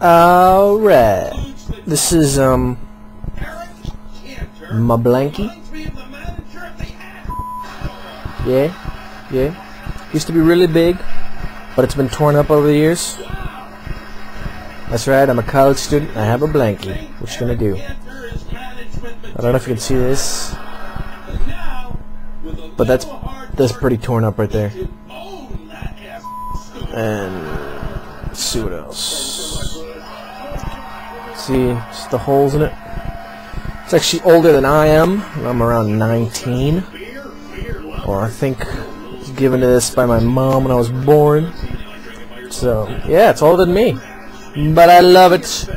Alright. This is, um, my blankie. Yeah, yeah. Used to be really big, but it's been torn up over the years. That's right, I'm a college student. I have a blankie. What you gonna do? I don't know if you can see this, but that's that's pretty torn up right there. And let's see what else see just the holes in it. It's actually older than I am. I'm around 19. Or I think it's given to this by my mom when I was born. So, yeah, it's older than me. But I love it.